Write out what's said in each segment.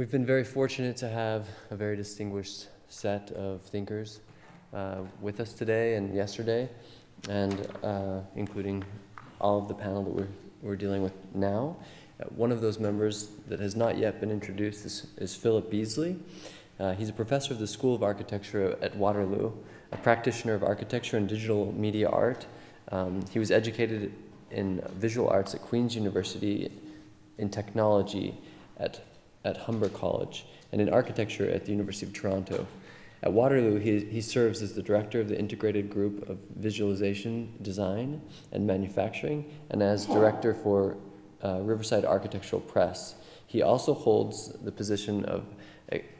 We've been very fortunate to have a very distinguished set of thinkers uh, with us today and yesterday, and uh, including all of the panel that we're, we're dealing with now. Uh, one of those members that has not yet been introduced is, is Philip Beesley. Uh, he's a professor of the School of Architecture at Waterloo, a practitioner of architecture and digital media art. Um, he was educated in visual arts at Queen's University, in technology at, at Humber College, and in architecture at the University of Toronto. At Waterloo, he, he serves as the director of the Integrated Group of Visualization, Design, and Manufacturing, and as director for uh, Riverside Architectural Press. He also holds the position of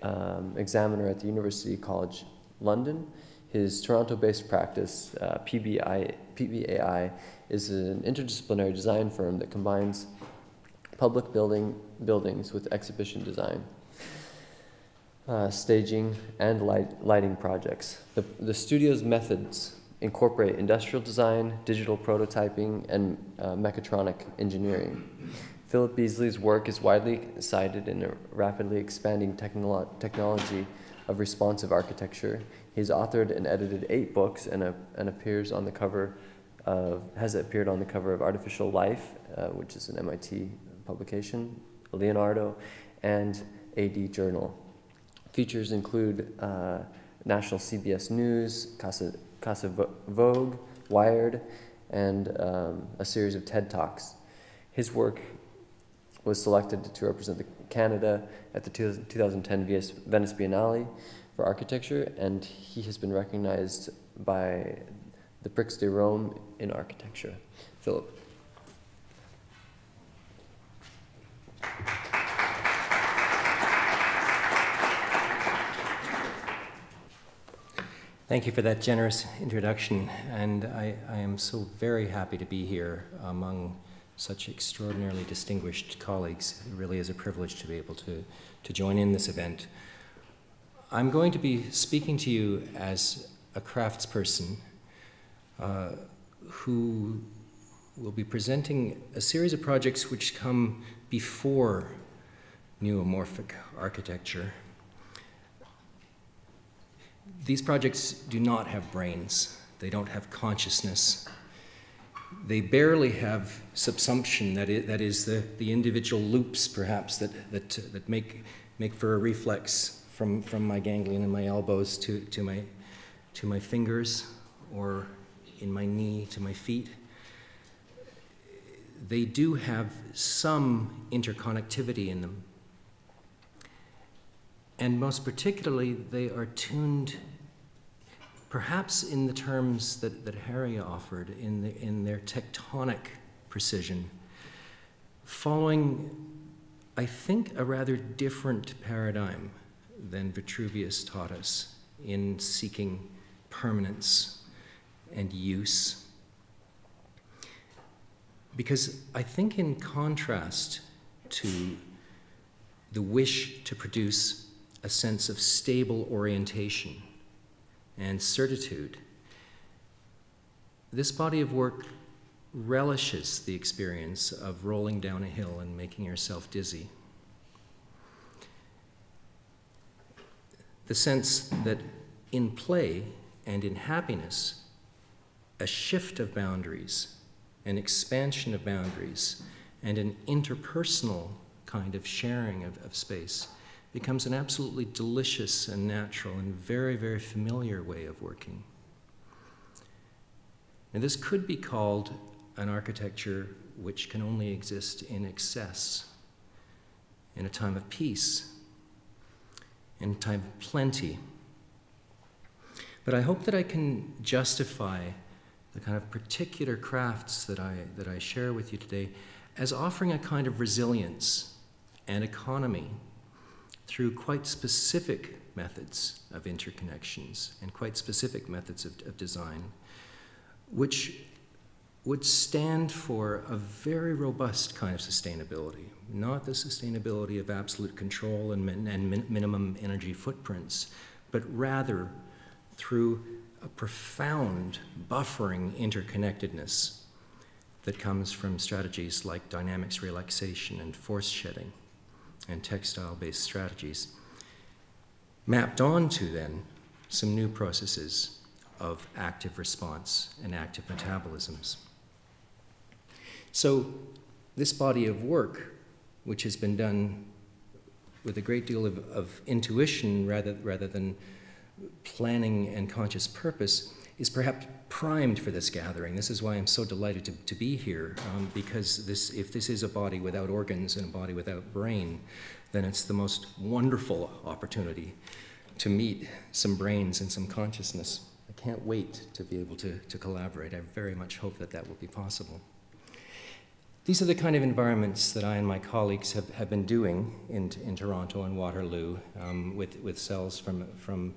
um, examiner at the University College London. His Toronto based practice, uh, PBI, PBAI, is an interdisciplinary design firm that combines public building, buildings with exhibition design, uh, staging, and light, lighting projects. The, the studio's methods incorporate industrial design, digital prototyping, and uh, mechatronic engineering. Philip Beesley's work is widely cited in a rapidly expanding technolo technology of responsive architecture. He's authored and edited eight books and, a, and appears on the cover of, has appeared on the cover of Artificial Life, uh, which is an MIT publication, Leonardo, and AD Journal. Features include uh, National CBS News, Casa, Casa Vogue, Wired, and um, a series of TED Talks. His work was selected to represent Canada at the 2010 Venice Biennale for architecture, and he has been recognized by the Prix de Rome in architecture. Philip. Thank you for that generous introduction, and I, I, am so very happy to be here among such extraordinarily distinguished colleagues. It really is a privilege to be able to, to join in this event. I'm going to be speaking to you as a craftsperson uh, who will be presenting a series of projects which come before neuromorphic architecture. These projects do not have brains. They don't have consciousness. They barely have subsumption, that is, that is the, the individual loops, perhaps, that, that, that make, make for a reflex from, from my ganglion and my elbows to, to, my, to my fingers or in my knee to my feet they do have some interconnectivity in them. And most particularly, they are tuned, perhaps in the terms that, that Harry offered, in, the, in their tectonic precision, following, I think, a rather different paradigm than Vitruvius taught us in seeking permanence and use. Because I think, in contrast to the wish to produce a sense of stable orientation and certitude, this body of work relishes the experience of rolling down a hill and making yourself dizzy. The sense that in play and in happiness, a shift of boundaries an expansion of boundaries, and an interpersonal kind of sharing of, of space becomes an absolutely delicious and natural and very, very familiar way of working. And this could be called an architecture which can only exist in excess, in a time of peace, in a time of plenty. But I hope that I can justify the kind of particular crafts that I, that I share with you today, as offering a kind of resilience and economy through quite specific methods of interconnections and quite specific methods of, of design, which would stand for a very robust kind of sustainability, not the sustainability of absolute control and, min and min minimum energy footprints, but rather through a profound buffering interconnectedness that comes from strategies like dynamics relaxation and force shedding and textile based strategies, mapped onto then some new processes of active response and active metabolisms. So, this body of work, which has been done with a great deal of, of intuition rather, rather than planning and conscious purpose, is perhaps primed for this gathering. This is why I'm so delighted to, to be here, um, because this, if this is a body without organs and a body without brain, then it's the most wonderful opportunity to meet some brains and some consciousness. I can't wait to be able to, to collaborate. I very much hope that that will be possible. These are the kind of environments that I and my colleagues have, have been doing in, in Toronto and Waterloo um, with, with cells from, from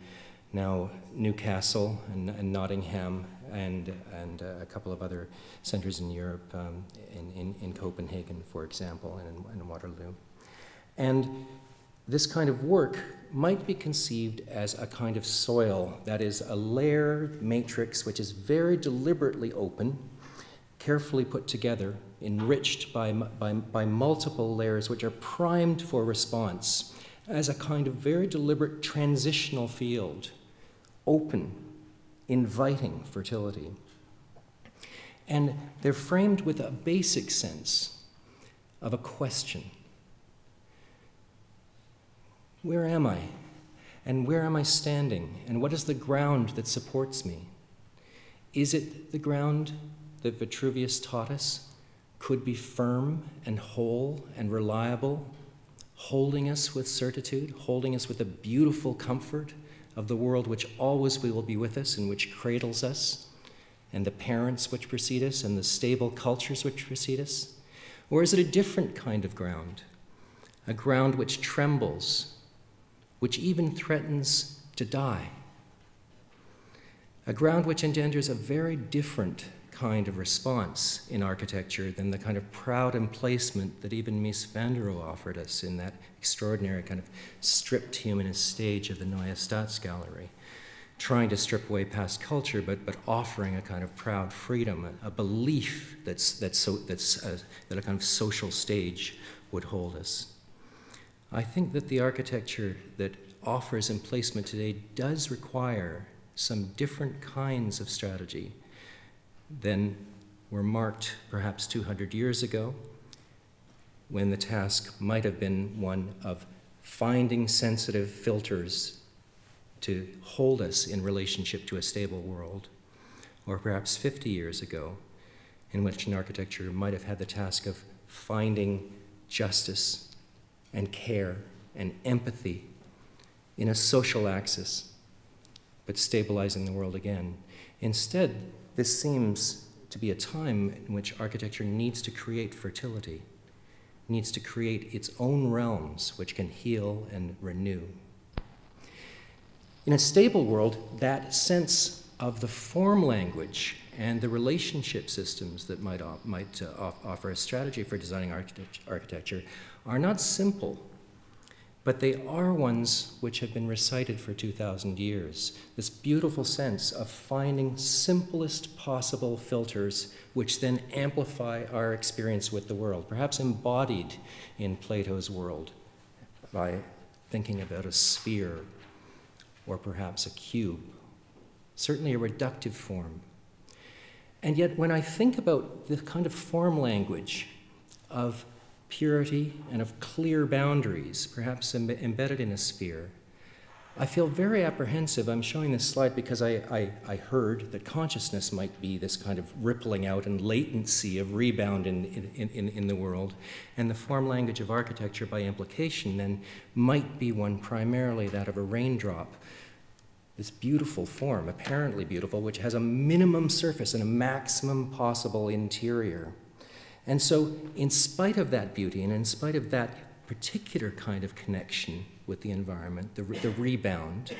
now Newcastle and, and Nottingham and, and uh, a couple of other centers in Europe, um, in, in, in, Copenhagen, for example, and in, in Waterloo. And this kind of work might be conceived as a kind of soil, that is, a layered matrix which is very deliberately open, carefully put together, enriched by, by, by multiple layers which are primed for response, as a kind of very deliberate transitional field, open, inviting fertility. And they're framed with a basic sense of a question Where am I? And where am I standing? And what is the ground that supports me? Is it the ground that Vitruvius taught us could be firm and whole and reliable, holding us with certitude, holding us with a beautiful comfort of the world which always we will be with us and which cradles us, and the parents which precede us, and the stable cultures which precede us? Or is it a different kind of ground? A ground which trembles, which even threatens to die? A ground which engenders a very different kind of response in architecture than the kind of proud emplacement that even Mies van der Rohe offered us in that extraordinary kind of stripped humanist stage of the Neue Staatsgalerie, trying to strip away past culture, but, but offering a kind of proud freedom, a, a belief that's, that's, so, that's uh, that a kind of social stage would hold us. I think that the architecture that offers emplacement today does require some different kinds of strategy than were marked perhaps 200 years ago, when the task might have been one of finding sensitive filters to hold us in relationship to a stable world, or perhaps 50 years ago, in which an architecture might have had the task of finding justice and care and empathy in a social axis, but stabilizing the world again. Instead, this seems to be a time in which architecture needs to create fertility, needs to create its own realms which can heal and renew. In a stable world, that sense of the form language and the relationship systems that might, might uh, offer a strategy for designing architecture are not simple but they are ones which have been recited for 2,000 years. This beautiful sense of finding simplest possible filters which then amplify our experience with the world, perhaps embodied in Plato's world by thinking about a sphere or perhaps a cube, certainly a reductive form. And yet, when I think about the kind of form language of purity and of clear boundaries, perhaps Im- embedded in a sphere. I feel very apprehensive. I'm showing this slide because I, I, I, heard that consciousness might be this kind of rippling out and latency of rebound in, in, in, in the world. And the form language of architecture, by implication, then might be one primarily that of a raindrop. This beautiful form, apparently beautiful, which has a minimum surface and a maximum possible interior. And so, in spite of that beauty and in spite of that particular kind of connection with the environment, the, the rebound,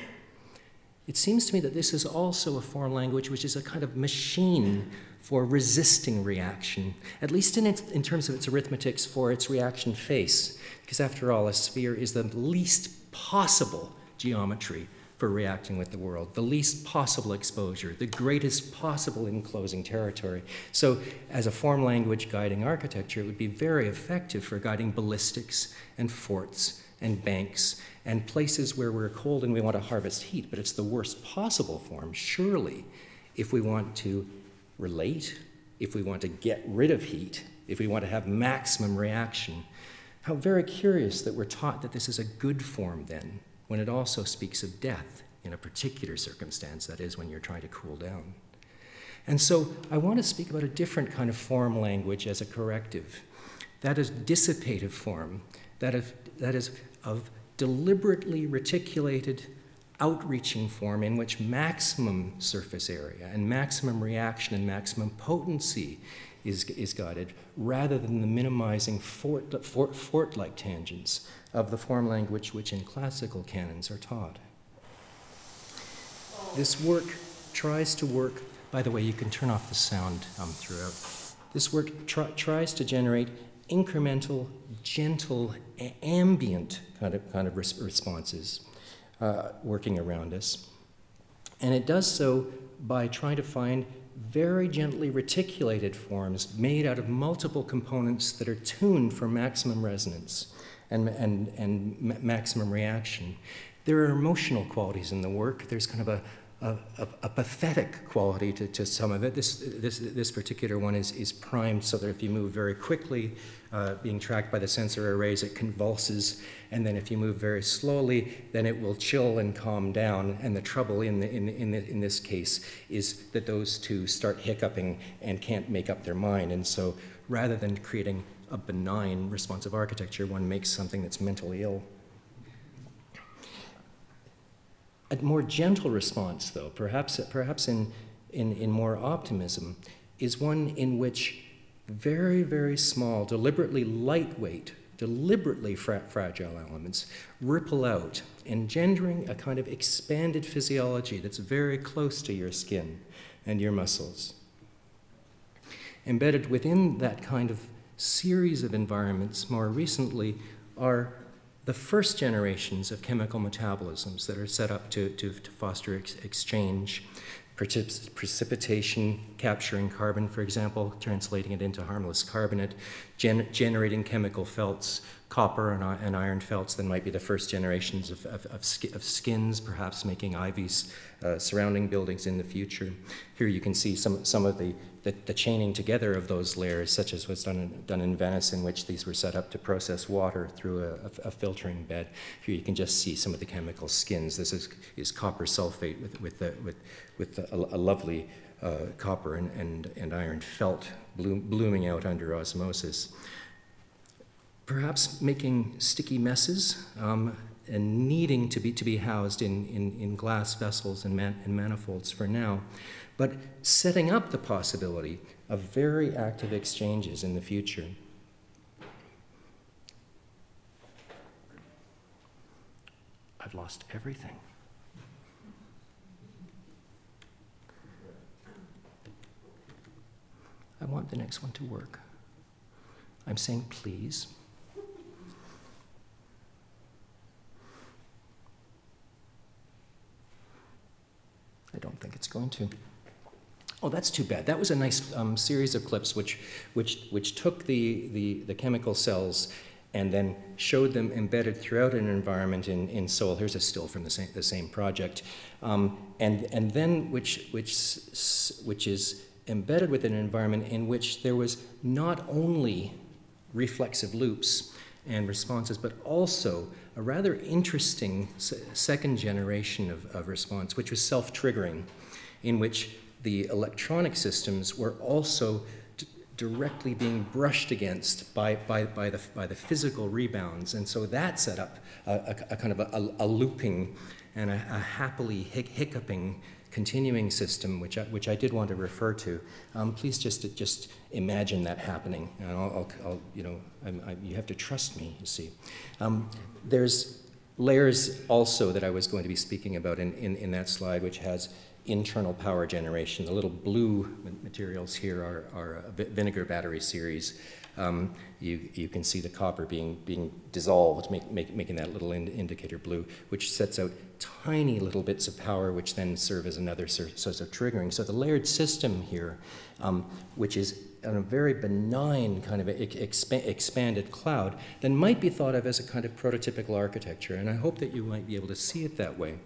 it seems to me that this is also a form language which is a kind of machine for resisting reaction, at least in, its, in terms of its arithmetics for its reaction face, because after all, a sphere is the least possible geometry for reacting with the world, the least possible exposure, the greatest possible enclosing territory. So, as a form language guiding architecture, it would be very effective for guiding ballistics and forts and banks and places where we're cold and we want to harvest heat, but it's the worst possible form, surely, if we want to relate, if we want to get rid of heat, if we want to have maximum reaction. How very curious that we're taught that this is a good form then, when it also speaks of death in a particular circumstance, that is, when you're trying to cool down. And so I want to speak about a different kind of form language as a corrective. That is dissipative form, that is, that is of deliberately reticulated, outreaching form in which maximum surface area and maximum reaction and maximum potency is, is guided, rather than the minimizing fort, fort, fort-like tangents of the form language which in classical canons are taught. This work tries to work, by the way, you can turn off the sound um, throughout. This work tr- tries to generate incremental, gentle, ambient kind of, kind of res- responses uh, working around us. And it does so by trying to find very gently reticulated forms made out of multiple components that are tuned for maximum resonance and, and, and maximum reaction. There are emotional qualities in the work. There's kind of a, a, a, pathetic quality to, to some of it. This, this, this particular one is, is primed so that if you move very quickly, uh, being tracked by the sensor arrays, it convulses. And then if you move very slowly, then it will chill and calm down. And the trouble in, the, in, in, the, in this case is that those two start hiccuping and can't make up their mind. And so rather than creating a benign responsive architecture, one makes something that's mentally ill. A more gentle response, though, perhaps, perhaps in, in, in more optimism, is one in which very, very small, deliberately lightweight, deliberately fra- fragile elements ripple out, engendering a kind of expanded physiology that's very close to your skin and your muscles. Embedded within that kind of series of environments more recently are the first generations of chemical metabolisms that are set up to, to, to foster ex- exchange precipitation, capturing carbon, for example, translating it into harmless carbonate, gen generating chemical felts, copper and, and, iron felts that might be the first generations of, of, of, sk of skins, perhaps making ivies uh, surrounding buildings in the future. Here you can see some, some of the, the, the, chaining together of those layers, such as was done in, done in Venice, in which these were set up to process water through a, a, filtering bed. Here you can just see some of the chemical skins. This is, is copper sulfate with, with, the, with, with a, a lovely uh, copper and, and, and iron felt bloom, blooming out under osmosis. Perhaps making sticky messes um, and needing to be, to be housed in, in, in glass vessels and, man, and manifolds for now, but setting up the possibility of very active exchanges in the future. I've lost everything. I want the next one to work. I'm saying please. I don't think it's going to. Oh, that's too bad. That was a nice um, series of clips which, which, which took the, the, the, chemical cells and then showed them embedded throughout an environment in, in Seoul. Here's a still from the same, the same project. Um, and, and then which, which, which is embedded within an environment in which there was not only reflexive loops and responses, but also a rather interesting second generation of, of response, which was self triggering, in which the electronic systems were also directly being brushed against by, by, by, the, by the physical rebounds. And so that set up a, a, a kind of a, a, looping and a, happily hic- hiccuping continuing system, which I, which I did want to refer to. Um, please just just imagine that happening, and I'll, I'll, I'll you know I, you have to trust me. You see, um, there's layers also that I was going to be speaking about in, in, in that slide, which has internal power generation. The little blue materials here are, are vinegar battery series um, you, you can see the copper being, being dissolved, make, make, making that little ind indicator blue, which sets out tiny little bits of power, which then serve as another source of triggering. So the layered system here, um, which is on a very benign kind of expa expanded cloud, then might be thought of as a kind of prototypical architecture. And I hope that you might be able to see it that way.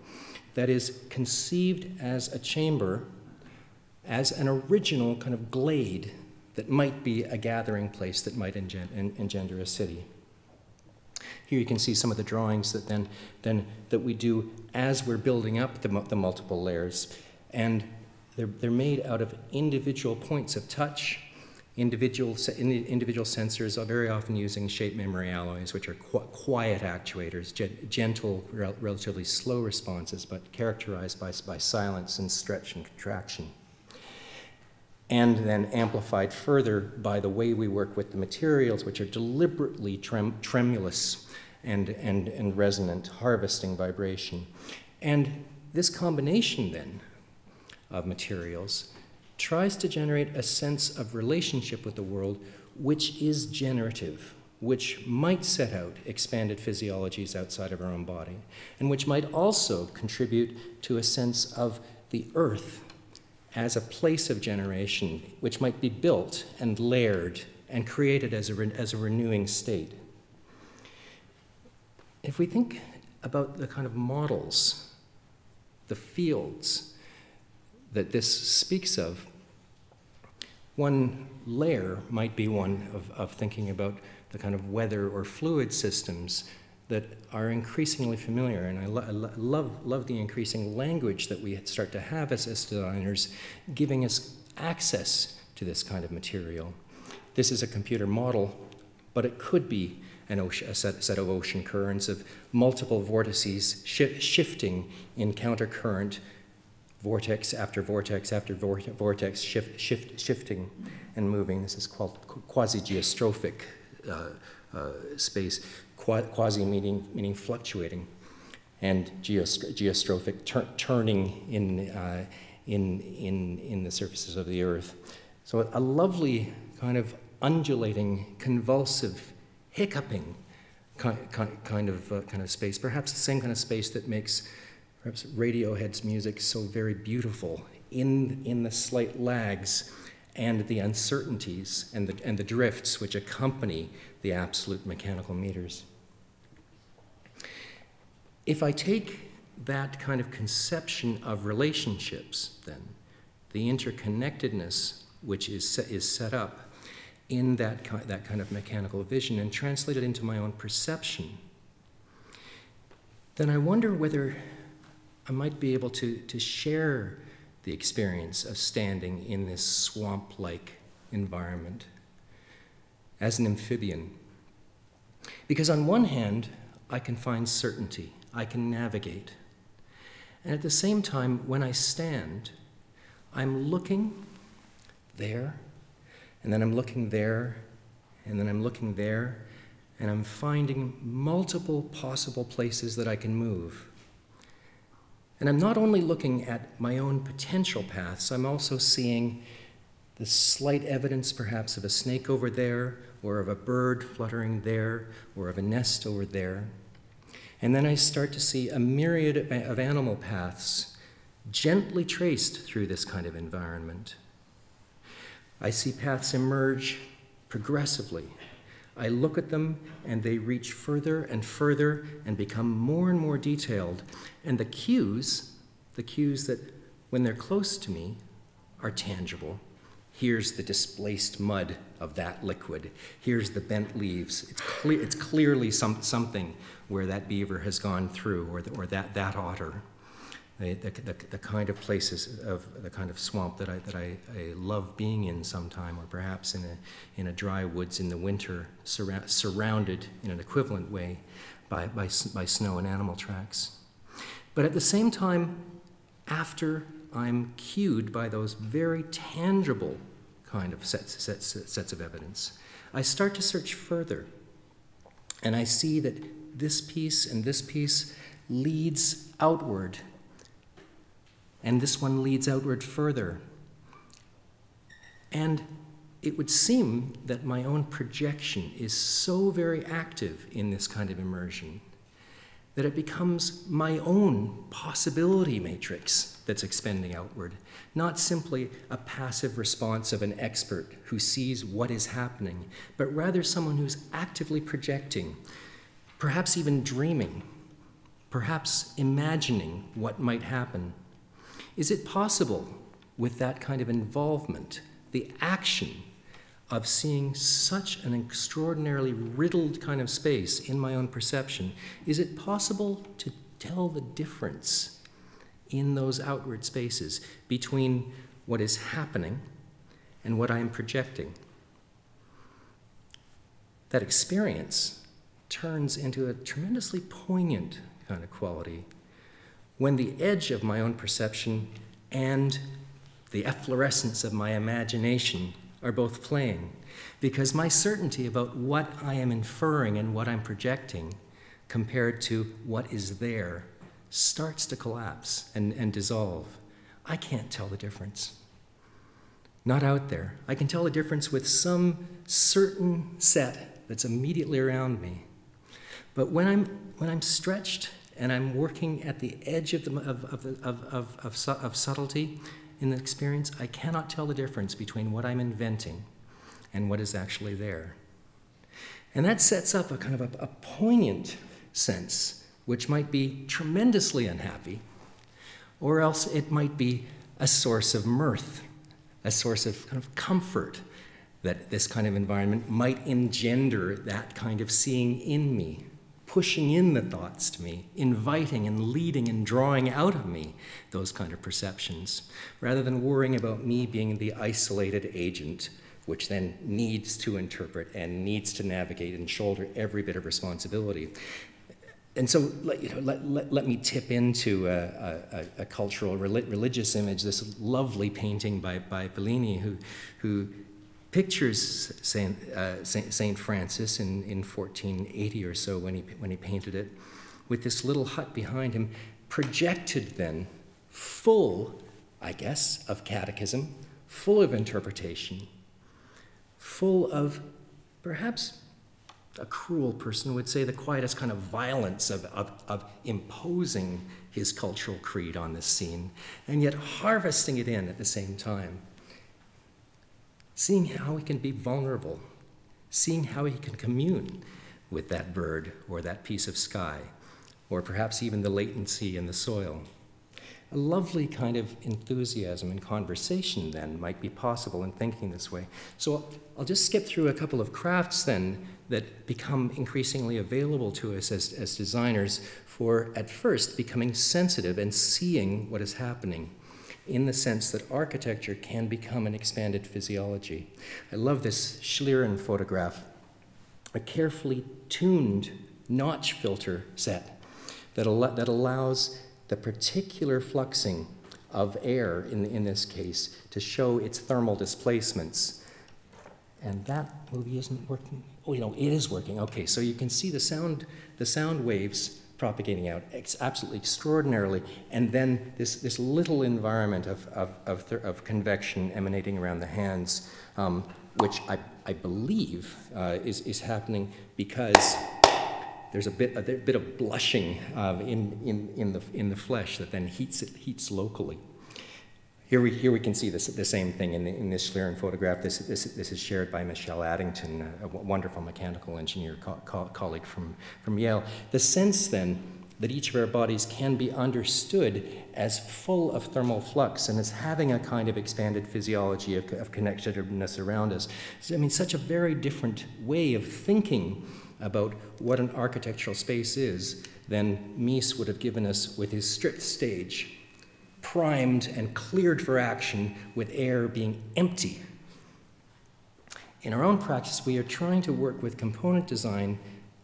That is conceived as a chamber, as an original kind of glade that might be a gathering place that might engender a city. Here you can see some of the drawings that then, then that we do as we're building up the, the multiple layers. And they're, they're made out of individual points of touch, individual, individual sensors are very often using shape memory alloys, which are qu quiet actuators, gentle, rel relatively slow responses, but characterized by, by silence and stretch and contraction and then amplified further by the way we work with the materials, which are deliberately trem tremulous and, and, and resonant, harvesting vibration. And this combination then of materials tries to generate a sense of relationship with the world which is generative, which might set out expanded physiologies outside of our own body, and which might also contribute to a sense of the earth as a place of generation which might be built and layered and created as a, as a renewing state. If we think about the kind of models, the fields that this speaks of, one layer might be one of, of thinking about the kind of weather or fluid systems that are increasingly familiar. And I, lo I lo love, love the increasing language that we start to have as, as designers, giving us access to this kind of material. This is a computer model, but it could be an ocean, a set, set, of ocean currents of multiple vortices sh shifting in countercurrent, vortex after vortex after vortex, shift, shift, shifting and moving. This is called quasi-geostrophic uh, uh, space quasi meaning, meaning fluctuating, and geostrophic, tur turning in, uh, in, in, in the surfaces of the earth. So a lovely kind of undulating, convulsive, hiccuping kind, kind, of, uh, kind of space, perhaps the same kind of space that makes perhaps Radiohead's music so very beautiful in, in the slight lags and the uncertainties and the, and the drifts which accompany the absolute mechanical meters. If I take that kind of conception of relationships, then, the interconnectedness which is set, is set up in that, that kind of mechanical vision and translate it into my own perception, then I wonder whether I might be able to, to share the experience of standing in this swamp like environment as an amphibian. Because, on one hand, I can find certainty. I can navigate. And at the same time, when I stand, I'm looking there, and then I'm looking there, and then I'm looking there, and I'm finding multiple possible places that I can move. And I'm not only looking at my own potential paths, I'm also seeing the slight evidence, perhaps, of a snake over there, or of a bird fluttering there, or of a nest over there. And then I start to see a myriad of animal paths gently traced through this kind of environment. I see paths emerge progressively. I look at them and they reach further and further and become more and more detailed. And the cues, the cues that when they're close to me, are tangible. Here's the displaced mud of that liquid. Here's the bent leaves. It's, clear, it's clearly some, something where that beaver has gone through, or, the, or that, that otter. The, the, the, kind of places of the kind of swamp that I, that I, I love being in sometime, or perhaps in a, in a dry woods in the winter, surra surrounded in an equivalent way by, by, by snow and animal tracks. But at the same time, after I'm cued by those very tangible kind of sets, sets, sets of evidence, I start to search further. And I see that this piece and this piece leads outward, and this one leads outward further. And it would seem that my own projection is so very active in this kind of immersion that it becomes my own possibility matrix that's expending outward, not simply a passive response of an expert who sees what is happening, but rather someone who's actively projecting, perhaps even dreaming, perhaps imagining what might happen. Is it possible with that kind of involvement, the action of seeing such an extraordinarily riddled kind of space in my own perception, is it possible to tell the difference in those outward spaces between what is happening and what I am projecting? That experience turns into a tremendously poignant kind of quality when the edge of my own perception and the efflorescence of my imagination are both playing because my certainty about what I am inferring and what I'm projecting compared to what is there starts to collapse and, and dissolve. I can't tell the difference. Not out there. I can tell the difference with some certain set that's immediately around me. But when I'm, when I'm stretched and I'm working at the edge of, the, of, of, of, of, of, subtlety, in the experience, I cannot tell the difference between what I'm inventing and what is actually there. And that sets up a kind of a, a poignant sense, which might be tremendously unhappy, or else it might be a source of mirth, a source of kind of comfort that this kind of environment might engender that kind of seeing in me pushing in the thoughts to me, inviting and leading and drawing out of me those kind of perceptions, rather than worrying about me being the isolated agent which then needs to interpret and needs to navigate and shoulder every bit of responsibility. And so, let, you know, let, let, let me tip into a, a, a cultural, religious image, this lovely painting by, by Bellini, who, who pictures Saint, uh, Saint, Saint, Francis in, in 1480 or so when he, when he painted it, with this little hut behind him, projected then, full, I guess, of catechism, full of interpretation, full of perhaps a cruel person would say the quietest kind of violence of, of, of imposing his cultural creed on this scene, and yet harvesting it in at the same time seeing how he can be vulnerable, seeing how he can commune with that bird or that piece of sky, or perhaps even the latency in the soil. A lovely kind of enthusiasm and conversation then might be possible in thinking this way. So I'll just skip through a couple of crafts then that become increasingly available to us as, as designers for at first becoming sensitive and seeing what is happening in the sense that architecture can become an expanded physiology. I love this Schlieren photograph, a carefully tuned notch filter set that, al that allows the particular fluxing of air, in, in this case, to show its thermal displacements. And that movie isn't working. Oh, you know, it is working. Okay, so you can see the sound, the sound waves propagating out ex- absolutely extraordinarily, and then this, this little environment of, of, of, of convection emanating around the hands, um, which I, I believe uh, is, is happening because there's a bit, a bit of blushing uh, in, in, in, the, in the flesh that then heats it heats locally. Here we, here we can see this, the same thing in, the, in this Schlieren photograph. This, this, this is shared by Michelle Addington, a, wonderful mechanical engineer co co colleague from, from Yale. The sense then that each of our bodies can be understood as full of thermal flux and as having a kind of expanded physiology of, of connectedness around us. So, I mean, such a very different way of thinking about what an architectural space is than Mies would have given us with his stripped stage primed and cleared for action with air being empty. In our own practice, we are trying to work with component design,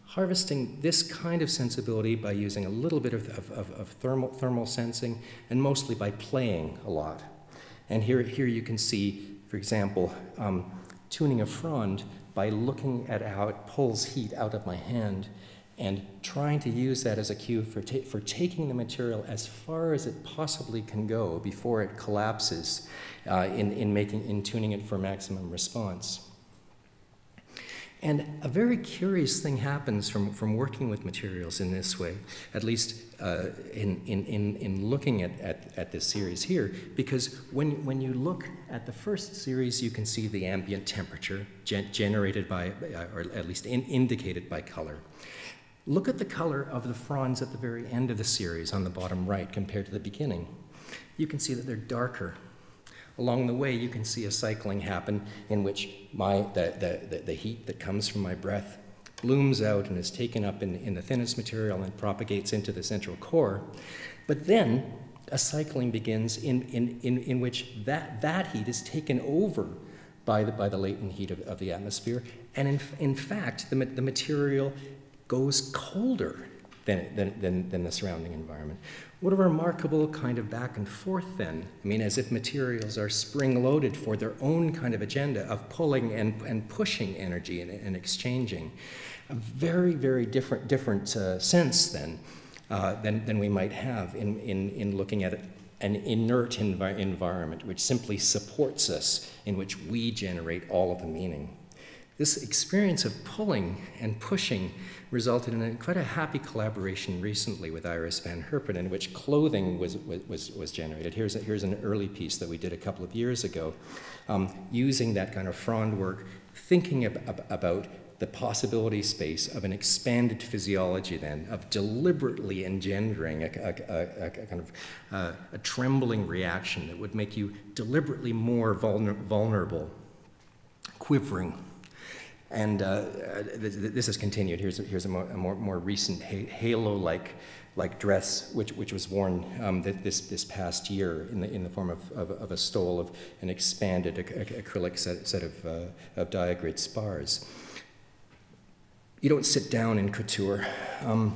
harvesting this kind of sensibility by using a little bit of, of, of thermal, thermal sensing and mostly by playing a lot. And here, here you can see, for example, um, tuning a frond by looking at how it pulls heat out of my hand and trying to use that as a cue for, ta for taking the material as far as it possibly can go before it collapses uh, in, in, making, in tuning it for maximum response. And a very curious thing happens from, from working with materials in this way, at least uh, in, in, in, in looking at, at, at this series here, because when, when you look at the first series, you can see the ambient temperature gen generated by, uh, or at least in, indicated by color. Look at the color of the fronds at the very end of the series on the bottom right compared to the beginning. You can see that they're darker. Along the way, you can see a cycling happen in which my, the, the, the, heat that comes from my breath blooms out and is taken up in, in the thinnest material and propagates into the central core. But then a cycling begins in, in, in, in which that, that heat is taken over by the, by the latent heat of, of the atmosphere. And in, in fact, the, the material goes colder than, than, than, than, the surrounding environment. What a remarkable kind of back and forth then. I mean, as if materials are spring loaded for their own kind of agenda of pulling and, and pushing energy and, and exchanging. A very, very different, different uh, sense then uh, than, than we might have in, in, in looking at an inert envi environment which simply supports us, in which we generate all of the meaning. This experience of pulling and pushing resulted in a, quite a happy collaboration recently with Iris Van Herpen, in which clothing was, was, was generated. Here's, a, here's an early piece that we did a couple of years ago, um, using that kind of frond work, thinking ab ab about the possibility space of an expanded physiology then, of deliberately engendering a, a, a, a kind of uh, a trembling reaction that would make you deliberately more vulner vulnerable, quivering, and uh, this has continued. Here's, here's a, more, a more, more recent halo-like like dress, which, which was worn um, this, this past year in the, in the form of, of, of a stole of an expanded ac acrylic set, set of, uh, of diagrid spars. You don't sit down in couture. Um,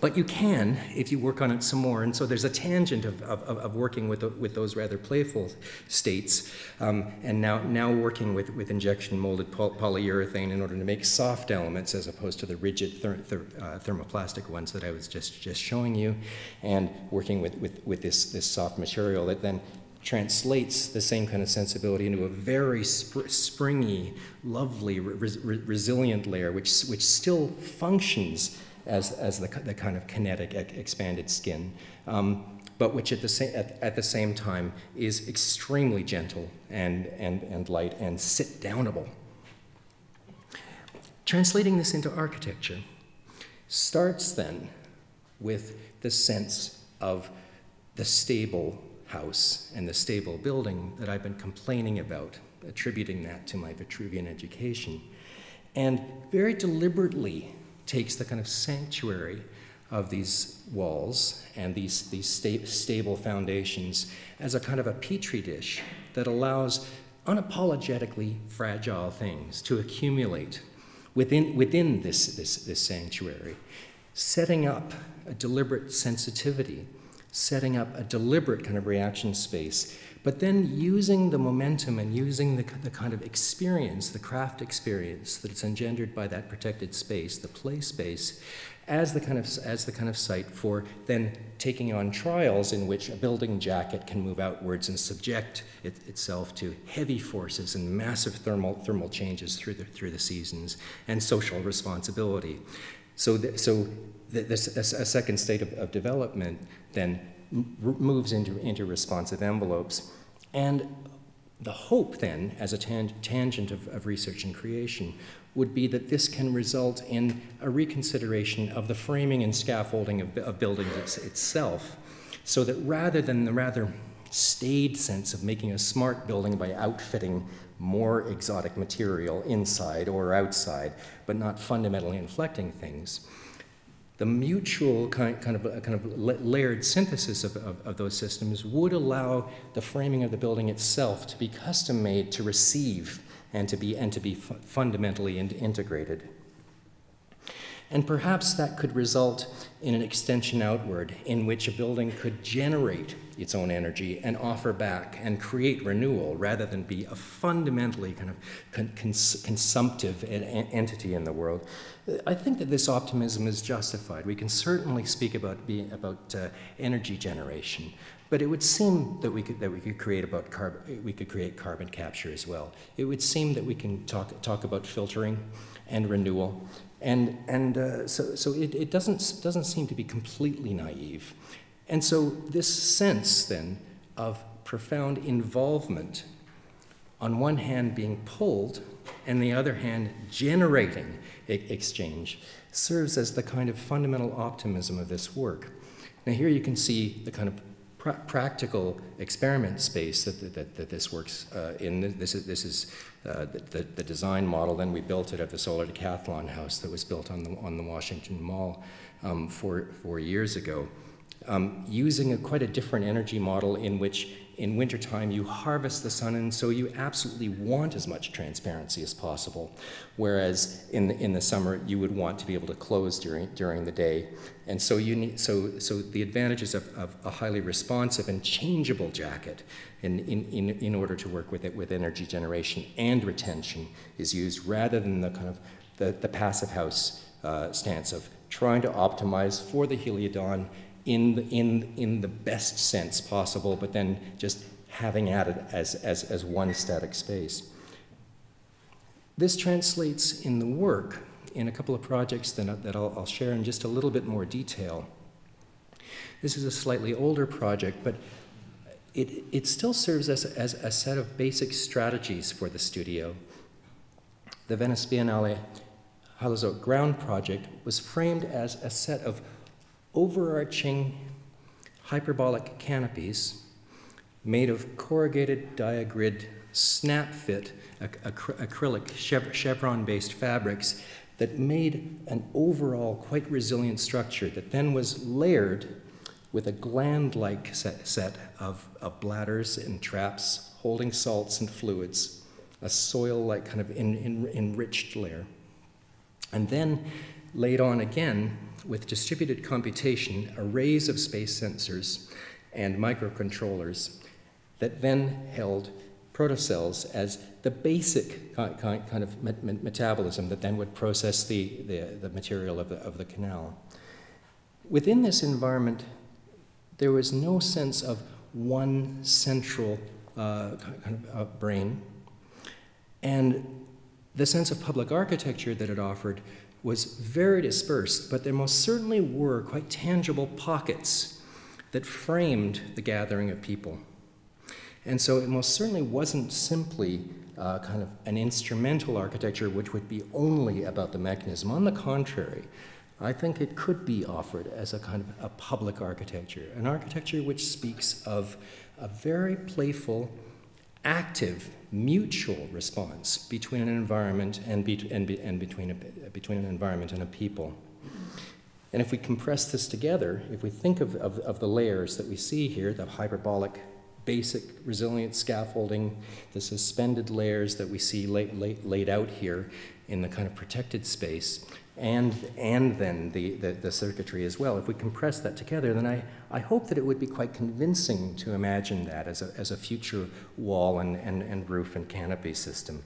but you can if you work on it some more. And so there's a tangent of, of, of working with, with those rather playful states um, and now, now working with, with injection molded polyurethane in order to make soft elements as opposed to the rigid ther ther uh, thermoplastic ones that I was just, just showing you and working with, with, with this, this soft material that then translates the same kind of sensibility into a very sp springy, lovely, re resilient layer, which, which still functions as, as the, the kind of kinetic expanded skin, um, but which at the, same, at, at, the same time is extremely gentle and, and, and light and sit downable. Translating this into architecture starts then with the sense of the stable house and the stable building that I've been complaining about, attributing that to my Vitruvian education. And very deliberately takes the kind of sanctuary of these walls and these, these sta stable foundations as a kind of a petri dish that allows unapologetically fragile things to accumulate within, within this, this, this sanctuary, setting up a deliberate sensitivity, setting up a deliberate kind of reaction space but then using the momentum and using the, the kind of experience, the craft experience that's engendered by that protected space, the play space, as the kind of as the kind of site for then taking on trials in which a building jacket can move outwards and subject it, itself to heavy forces and massive thermal thermal changes through the through the seasons and social responsibility. So the, so the, this a, a second state of, of development then moves into, into responsive envelopes. And the hope then, as a tang tangent of, of research and creation, would be that this can result in a reconsideration of the framing and scaffolding of, of buildings it's, itself, so that rather than the rather staid sense of making a smart building by outfitting more exotic material inside or outside, but not fundamentally inflecting things, the mutual kind, kind of, uh, kind of layered synthesis of, of, of, those systems would allow the framing of the building itself to be custom made to receive and to be, and to be fu fundamentally in integrated. And perhaps that could result in an extension outward in which a building could generate its own energy and offer back and create renewal rather than be a fundamentally kind of con- cons- consumptive entity in the world. I think that this optimism is justified. We can certainly speak about, being, about uh, energy generation, but it would seem that we could, that we could create about carbon, we could create carbon capture as well. It would seem that we can talk, talk about filtering and renewal. And, and uh, so, so it, it doesn't, doesn't seem to be completely naive. And so, this sense then of profound involvement, on one hand being pulled, and the other hand generating exchange, serves as the kind of fundamental optimism of this work. Now, here you can see the kind of pra practical experiment space that, that, that this works uh, in. This is, this is uh, the, the, design model. Then we built it at the Solar Decathlon House that was built on the, on the Washington Mall um, four, four years ago. Um, using a, quite a different energy model in which in wintertime you harvest the sun and so you absolutely want as much transparency as possible. Whereas in the, in the summer you would want to be able to close during, during the day. And so you need so so the advantages of, of a highly responsive and changeable jacket in, in, in, in order to work with it with energy generation and retention is used rather than the kind of the, the passive house uh, stance of trying to optimize for the heliodon in the, in, in the best sense possible, but then just having at it as, as, as one static space. This translates in the work in a couple of projects that, that I'll, I'll share in just a little bit more detail. This is a slightly older project, but it, it still serves as, as a set of basic strategies for the studio. The Venice Biennale Hylozoic Ground Project was framed as a set of overarching hyperbolic canopies made of corrugated diagrid snap fit acrylic chevron based fabrics that made an overall quite resilient structure that then was layered with a gland like set, of, of bladders and traps holding salts and fluids, a soil like kind of in, in, enriched layer. And then laid on again with distributed computation, arrays of space sensors and microcontrollers that then held protocells as the basic kind of metabolism that then would process the, the, the material of the, of the canal. Within this environment, there was no sense of one central uh, kind of uh, brain. And the sense of public architecture that it offered was very dispersed, but there most certainly were quite tangible pockets that framed the gathering of people. And so it most certainly wasn't simply uh, kind of an instrumental architecture which would be only about the mechanism. On the contrary, I think it could be offered as a kind of a public architecture, an architecture which speaks of a very playful, active mutual response between an environment and, be, and, be, and between, a, between an environment and a people. And if we compress this together, if we think of, of, of the layers that we see here, the hyperbolic basic resilient scaffolding, the suspended layers that we see laid, laid out here in the kind of protected space, and, and then the, the, the, circuitry as well. If we compress that together, then I, I hope that it would be quite convincing to imagine that as a, as a future wall and, and, and roof and canopy system.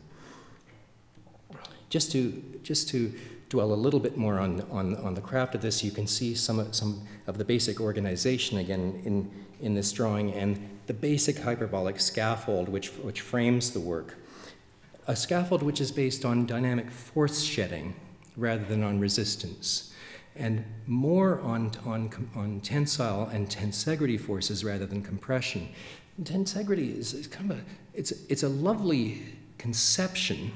Just to, just to dwell a little bit more on, on, on the craft of this, you can see some of, some of the basic organization again in, in this drawing and the basic hyperbolic scaffold which, which frames the work. A scaffold which is based on dynamic force shedding, rather than on resistance, and more on, on, on tensile and tensegrity forces rather than compression. tensegrity is, is kind of a, it's, it's a lovely conception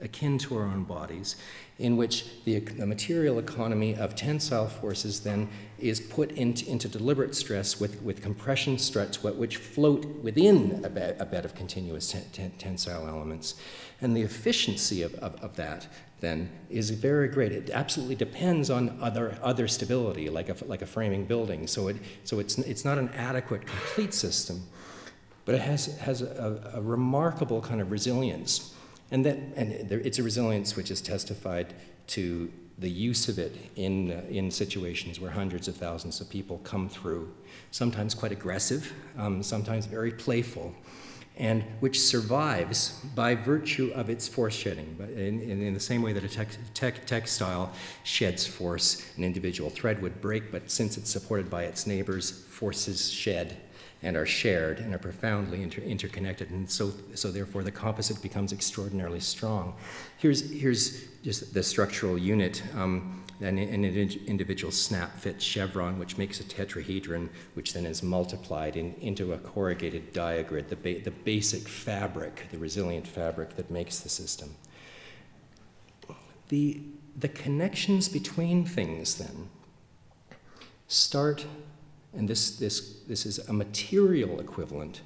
akin to our own bodies, in which the, the, material economy of tensile forces then is put into, into deliberate stress with, with compression struts which float within a bed, a bed of continuous ten, ten, tensile elements. And the efficiency of, of, of that then is very great. It absolutely depends on other, other stability, like a, like a framing building. So, it, so it's, it's not an adequate, complete system, but it has, has a, a remarkable kind of resilience. And, that, and there, it's a resilience which is testified to the use of it in, uh, in situations where hundreds of thousands of people come through, sometimes quite aggressive, um, sometimes very playful, and which survives by virtue of its force shedding. In, in, in the same way that a textile sheds force, an individual thread would break, but since it's supported by its neighbors, forces shed and are shared and are profoundly inter interconnected. And so, so therefore, the composite becomes extraordinarily strong. Here's, here's just the structural unit. Um, an, an, individual snap fit chevron, which makes a tetrahedron, which then is multiplied in, into a corrugated diagrid, the, ba the basic fabric, the resilient fabric that makes the system. The, the connections between things then start and this, this, this is a material equivalent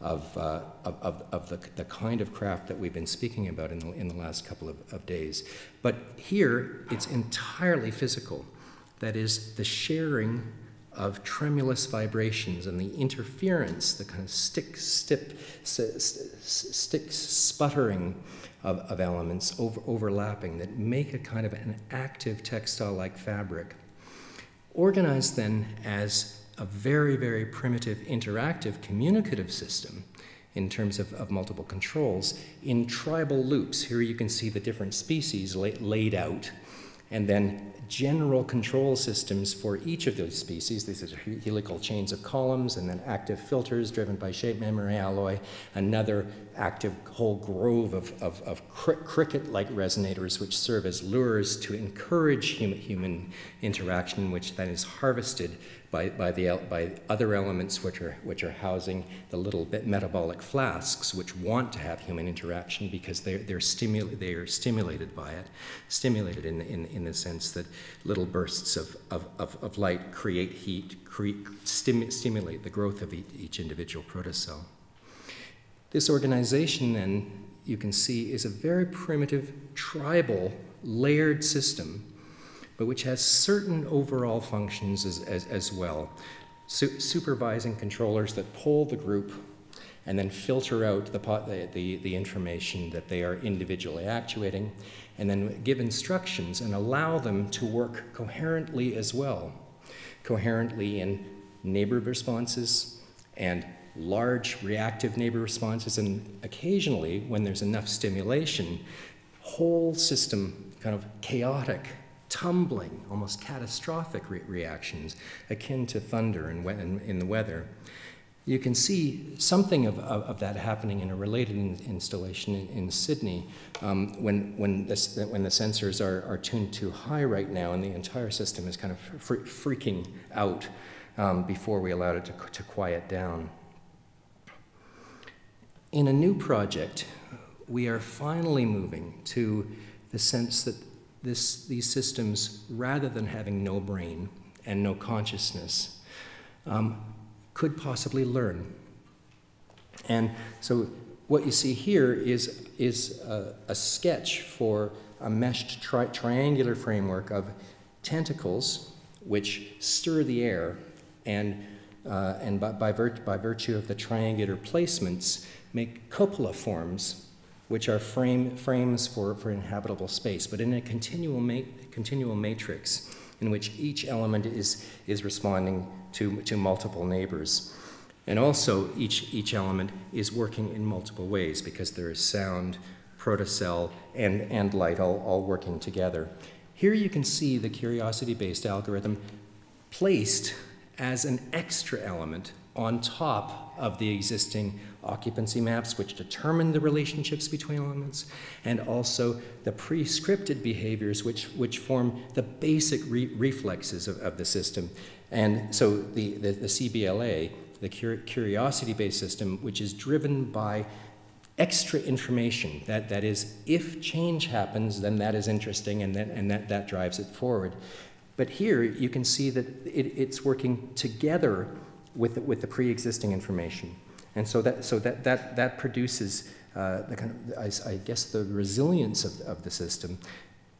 of, uh, of, of, of, the, the kind of craft that we've been speaking about in the, in the last couple of, of days. But here, it's entirely physical. That is, the sharing of tremulous vibrations and the interference, the kind of stick, stip, stick sputtering of, of elements over, overlapping that make a kind of an active textile like fabric. Organized then as a very, very primitive interactive communicative system in terms of, of multiple controls in tribal loops. Here you can see the different species la laid out, and then general control systems for each of those species. These are helical chains of columns, and then active filters driven by shape memory alloy, another active whole grove of, of, of cr cricket like resonators, which serve as lures to encourage human, human interaction, which then is harvested by, by, the, by other elements which are, which are housing the little bit metabolic flasks which want to have human interaction because they're, they're, they are stimulated by it, stimulated in, in, in the sense that little bursts of, of, of, of light create heat, create, stimu- stimulate the growth of each, individual protocell. This organization, then, you can see, is a very primitive, tribal, layered system but which has certain overall functions as, as, as well. Su supervising controllers that pull the group and then filter out the, the, the, information that they are individually actuating, and then give instructions and allow them to work coherently as well. Coherently in neighbor responses and large reactive neighbor responses, and occasionally, when there's enough stimulation, whole system kind of chaotic tumbling, almost catastrophic re reactions akin to thunder in, in, in, the weather. You can see something of, of, of that happening in a related in installation in, in Sydney um, when, when, this, when the sensors are, are tuned too high right now and the entire system is kind of fr freaking out um, before we allowed it to, to quiet down. In a new project, we are finally moving to the sense that this, these systems, rather than having no brain and no consciousness, um, could possibly learn. And so what you see here is, is a, a sketch for a meshed tri triangular framework of tentacles which stir the air and, uh, and by, by, virt by virtue of the triangular placements make cupola forms which are frame, frames for, for inhabitable space, but in a continual, ma continual matrix in which each element is, is responding to, to multiple neighbors. And also, each, each element is working in multiple ways because there is sound, protocell, and, and light all, all working together. Here you can see the curiosity based algorithm placed as an extra element on top of the existing occupancy maps, which determine the relationships between elements, and also the pre-scripted behaviors, which, which form the basic re reflexes of, of the system. And so the, the, the CBLA, the curiosity-based system, which is driven by extra information. That, that is, if change happens, then that is interesting and, that, and that, that drives it forward. But here you can see that it, it's working together with the, with the pre-existing information. And so that, so that, that, that produces uh, the kind of, I, I, guess, the resilience of, of the system.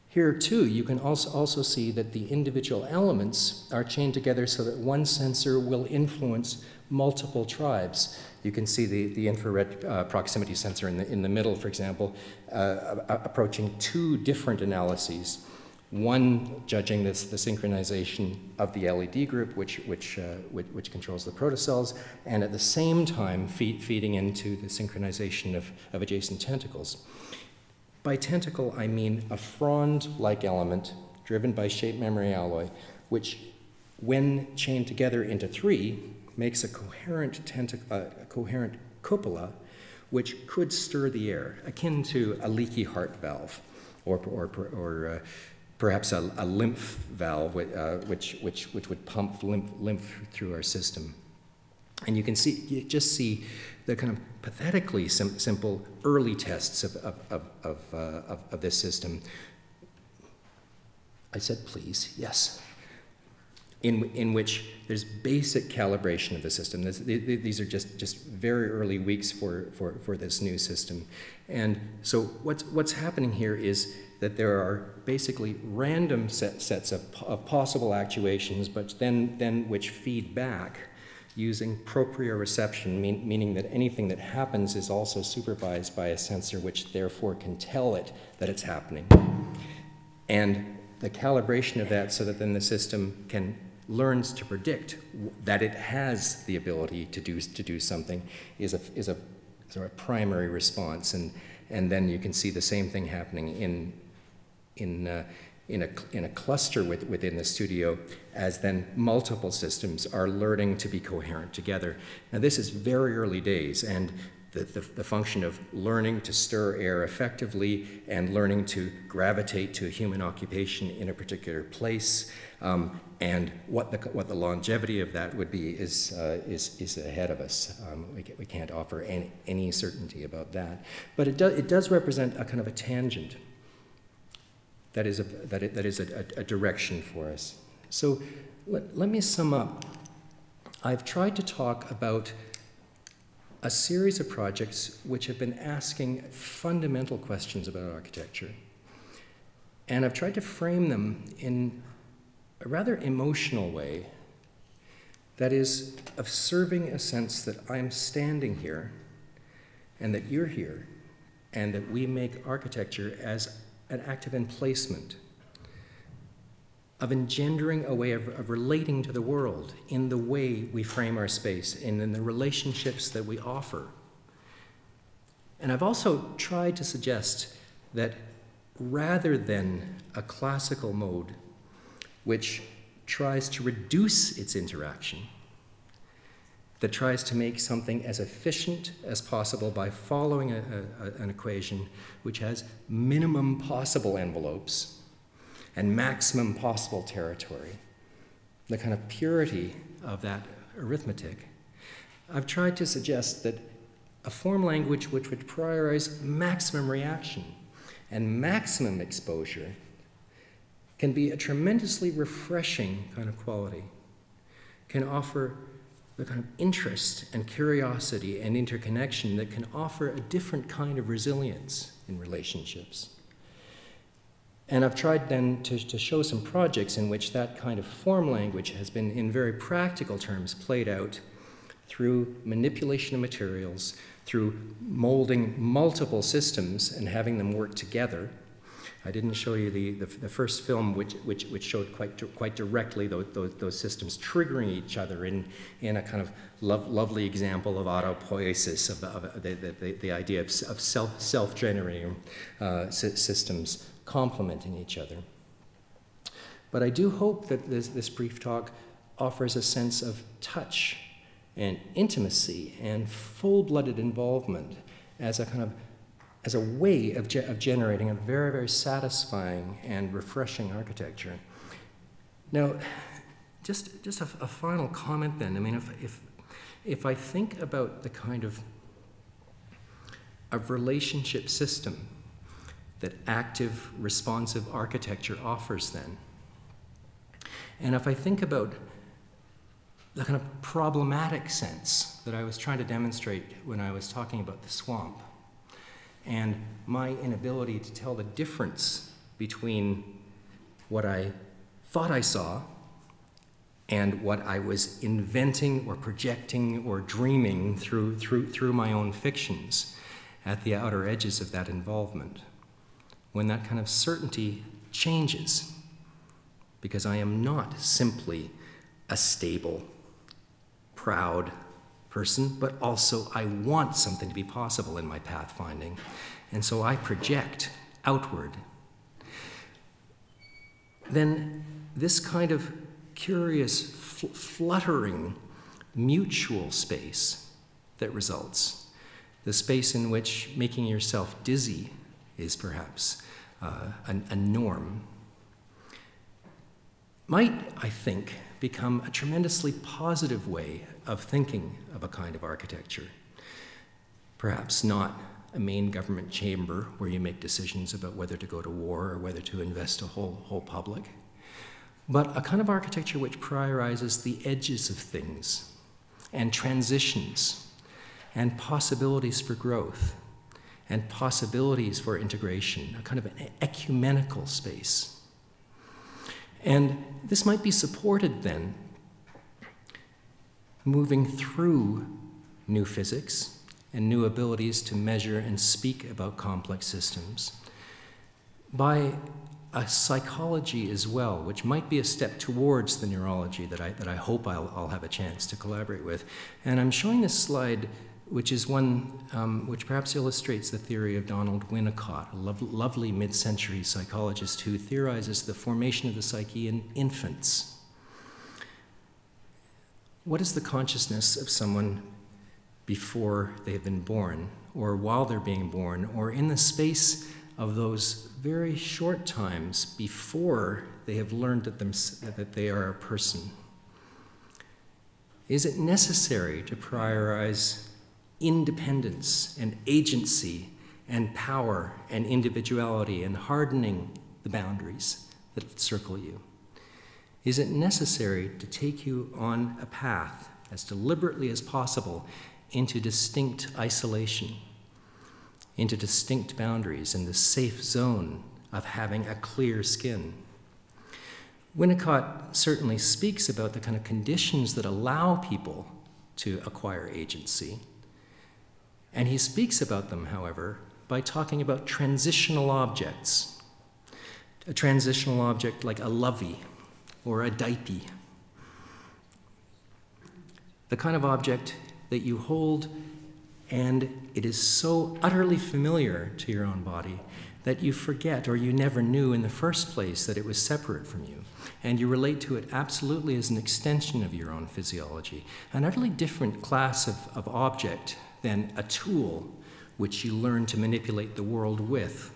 Here, too, you can also, see that the individual elements are chained together so that one sensor will influence multiple tribes. You can see the, the infrared uh, proximity sensor in the, in the middle, for example, uh, approaching two different analyses. One judging this, the synchronization of the LED group, which, which, uh, which, which, controls the protocells, and at the same time feed, feeding into the synchronization of, of adjacent tentacles. By tentacle, I mean a frond-like element driven by shape memory alloy, which, when chained together into three, makes a coherent, uh, a coherent cupola which could stir the air, akin to a leaky heart valve, or, or, or uh, perhaps a, a, lymph valve uh, which, which, which would pump lymph, lymph through our system. And you can see, you just see the kind of pathetically sim simple early tests of, of, of, of, uh, of, of this system. I said, please, yes in, in which there's basic calibration of the system. This, these are just, just very early weeks for, for, for this new system. And so what's, what's happening here is that there are basically random set, sets of, of possible actuations, but then, then which feed back using proprioception, mean, meaning that anything that happens is also supervised by a sensor which therefore can tell it that it's happening. And the calibration of that so that then the system can learns to predict that it has the ability to do, to do something is a, is a sort of primary response. And, and then you can see the same thing happening in, in, uh, in, a, in a cluster with, within the studio as then multiple systems are learning to be coherent together. Now this is very early days and the, the, the, function of learning to stir air effectively and learning to gravitate to a human occupation in a particular place um, and what the, what the longevity of that would be is, uh, is, is ahead of us. Um, we, we can't offer any, any certainty about that. But it, do, it does represent a kind of a tangent that is a, that, it, that is a, a, a direction for us. So let, let me sum up. I've tried to talk about a series of projects which have been asking fundamental questions about architecture. And I've tried to frame them in a rather emotional way that is of serving a sense that I'm standing here and that you're here and that we make architecture as an act of emplacement, of engendering a way of, of, relating to the world in the way we frame our space and in the relationships that we offer. And I've also tried to suggest that rather than a classical mode which tries to reduce its interaction, that tries to make something as efficient as possible by following a, a, an equation which has minimum possible envelopes and maximum possible territory, the kind of purity of that arithmetic. I've tried to suggest that a form language which would prioritize maximum reaction and maximum exposure can be a tremendously refreshing kind of quality, can offer the kind of interest and curiosity and interconnection that can offer a different kind of resilience in relationships. And I've tried then to, to show some projects in which that kind of form language has been, in very practical terms, played out through manipulation of materials, through molding multiple systems and having them work together I didn't show you the, the, the first film which, which, which showed quite, quite directly those, those, those, systems triggering each other in, in a kind of lov lovely example of autopoiesis, of, of the, the, the, idea of, of self, self-generating uh, systems complementing each other. But I do hope that this, this brief talk offers a sense of touch and intimacy and full-blooded involvement as a kind of as a way of, ge of generating a very, very satisfying and refreshing architecture. Now, just, just a, a final comment then. I mean, if, if, if I think about the kind of, of relationship system that active, responsive architecture offers then, and if I think about the kind of problematic sense that I was trying to demonstrate when I was talking about the swamp, and my inability to tell the difference between what I thought I saw and what I was inventing or projecting or dreaming through, through, through my own fictions at the outer edges of that involvement. When that kind of certainty changes because I am not simply a stable, proud person, but also I want something to be possible in my pathfinding. And so I project outward. Then this kind of curious, fl- fluttering, mutual space that results, the space in which making yourself dizzy is perhaps uh, a, a norm, might, I think, become a tremendously positive way of thinking of a kind of architecture. Perhaps not a main government chamber where you make decisions about whether to go to war or whether to invest a whole, whole public, but a kind of architecture which prioritizes the edges of things and transitions and possibilities for growth and possibilities for integration, a kind of an ecumenical space. And this might be supported then, moving through new physics and new abilities to measure and speak about complex systems, by a psychology as well, which might be a step towards the neurology that I, that I hope I'll, I'll have a chance to collaborate with. And I'm showing this slide which is one um, which perhaps illustrates the theory of Donald Winnicott, a lo- lovely mid century psychologist who theorizes the formation of the psyche in infants. What is the consciousness of someone before they have been born, or while they're being born, or in the space of those very short times before they have learned that, that they are a person? Is it necessary to prioritize independence and agency and power and individuality and hardening the boundaries that circle you? Is it necessary to take you on a path as deliberately as possible into distinct isolation, into distinct boundaries, in the safe zone of having a clear skin? Winnicott certainly speaks about the kind of conditions that allow people to acquire agency and he speaks about them, however, by talking about transitional objects. A transitional object like a lovey or a diaper. The kind of object that you hold and it is so utterly familiar to your own body that you forget or you never knew in the first place that it was separate from you. And you relate to it absolutely as an extension of your own physiology, an utterly different class of, of object than a tool which you learn to manipulate the world with.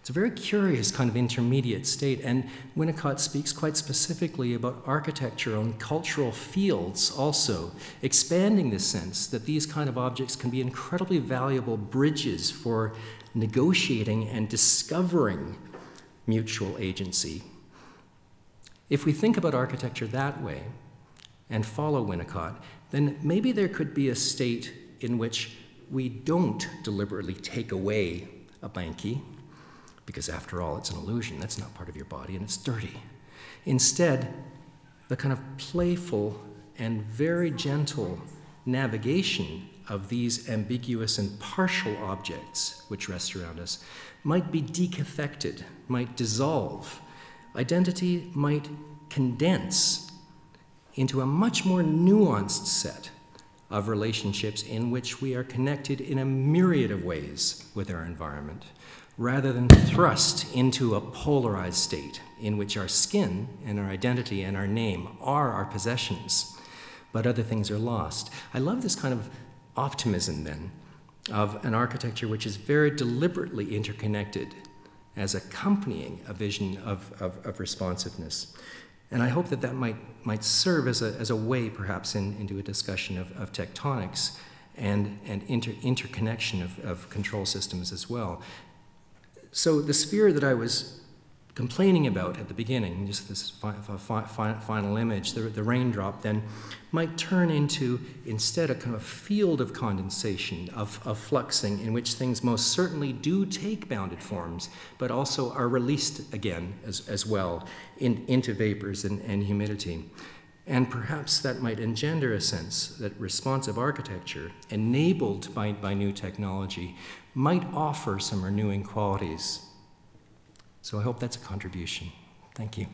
It's a very curious kind of intermediate state, and Winnicott speaks quite specifically about architecture and cultural fields also, expanding the sense that these kind of objects can be incredibly valuable bridges for negotiating and discovering mutual agency. If we think about architecture that way and follow Winnicott, then maybe there could be a state in which we don't deliberately take away a blankie, because after all, it's an illusion. That's not part of your body and it's dirty. Instead, the kind of playful and very gentle navigation of these ambiguous and partial objects which rest around us might be decathected, might dissolve. Identity might condense into a much more nuanced set of relationships in which we are connected in a myriad of ways with our environment, rather than thrust into a polarized state in which our skin and our identity and our name are our possessions, but other things are lost. I love this kind of optimism then of an architecture which is very deliberately interconnected as accompanying a vision of, of, of responsiveness. And I hope that that might, might serve as a, as a way, perhaps, in, into a discussion of, of tectonics and, and inter, interconnection of, of control systems as well. So, the sphere that I was complaining about at the beginning, just this fi fi fi final image, the, the raindrop, then might turn into instead a kind of field of condensation, of, of fluxing, in which things most certainly do take bounded forms, but also are released again as, as well in, into vapors and, and humidity. And perhaps that might engender a sense that responsive architecture, enabled by, by new technology, might offer some renewing qualities so I hope that's a contribution. Thank you.